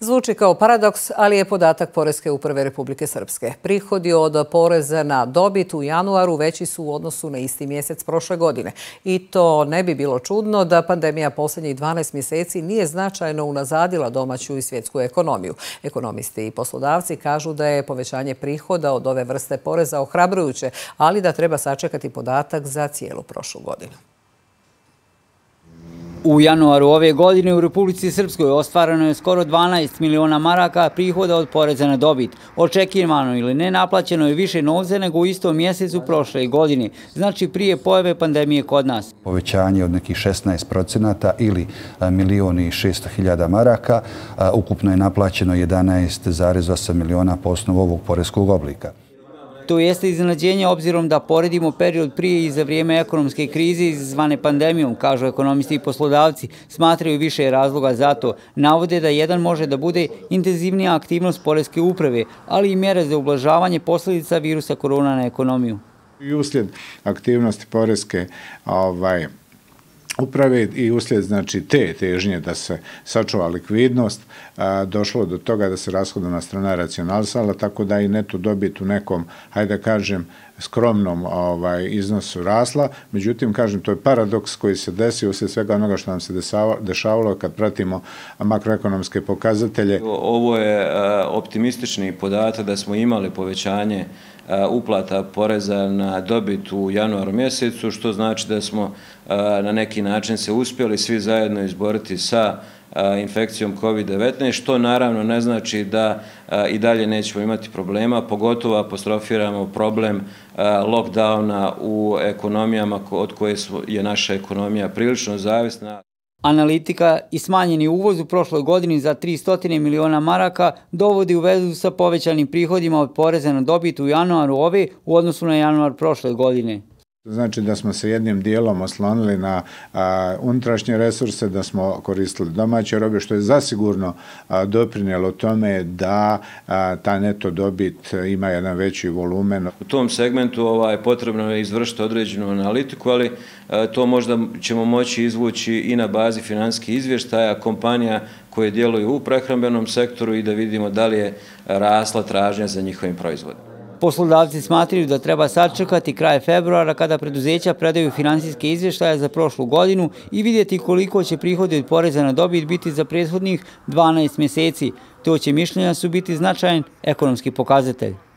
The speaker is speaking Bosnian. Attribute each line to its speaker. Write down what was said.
Speaker 1: Zvuči kao paradoks, ali je podatak Poreske uprave Republike Srpske. Prihodi od poreza na dobit u januaru veći su u odnosu na isti mjesec prošle godine. I to ne bi bilo čudno da pandemija posljednjih 12 mjeseci nije značajno unazadila domaću i svjetsku ekonomiju. Ekonomisti i poslodavci kažu da je povećanje prihoda od ove vrste poreza ohrabrujuće, ali da treba sačekati podatak za cijelu prošlu godinu.
Speaker 2: U januaru ove godine u Republici Srpskoj ostvarano je skoro 12 miliona maraka prihoda od poreza na dobit. Očekivano ili ne naplaćeno je više novze nego u istom mjesecu prošle godine, znači prije pojave pandemije kod nas.
Speaker 3: Povećanje od nekih 16 procenata ili milioni i 600 hiljada maraka, ukupno je naplaćeno 11,8 miliona po osnovu ovog porezkog oblika.
Speaker 2: To jeste iznenađenje obzirom da poredimo period prije i za vrijeme ekonomske krize izvane pandemijom, kažu ekonomisti i poslodavci, smatraju više razloga za to. Navode da jedan može da bude intenzivnija aktivnost Poreske uprave, ali i mjere za ublažavanje posljedica virusa korona na ekonomiju.
Speaker 4: I uslijed aktivnosti Poreske ovaj, uprave i uslijed znači te težnje da se sačuva likvidnost došlo do toga da se rashodovna strana racionalisala tako da i neto dobit u nekom hajde da kažem skromnom ovaj iznosu rasla. Međutim kažem to je paradoks koji se desio uslijed svega onoga što nam se dešavalo kad pratimo makroekonomske pokazatelje.
Speaker 5: Ovo je optimistični podatak da smo imali povećanje uplata poreza na dobit u januaru mjesecu, što znači da smo na neki način se uspjeli svi zajedno izboriti sa infekcijom COVID-19, što naravno ne znači da i dalje nećemo imati problema, pogotovo apostrofiramo problem lockdowna u ekonomijama od koje je naša ekonomija prilično zavisna.
Speaker 2: Analitika i smanjeni uvoz u prošloj godini za 300 miliona maraka dovodi u vezu sa povećanim prihodima od poreza na dobit u januaru ove u odnosu na januar prošle godine.
Speaker 4: Znači da smo se jednim dijelom oslonili na unutrašnje resurse, da smo koristili domaće robe, što je zasigurno doprinjelo tome da ta neto dobit ima jedan veći volumen.
Speaker 5: U tom segmentu ovaj, potrebno je izvršiti određenu analitiku, ali to možda ćemo moći izvući i na bazi finanskih izvještaja kompanija koje djeluju u prehrambenom sektoru i da vidimo da li je rasla tražnja za njihovim proizvodima.
Speaker 2: Poslodavci smatriju da treba sačekati kraj februara kada preduzeća predaju finansijske izvještaje za prošlu godinu i vidjeti koliko će prihode od poreza na dobit biti za prethodnih 12 mjeseci. To će mišljenja su biti značajan ekonomski pokazatelj.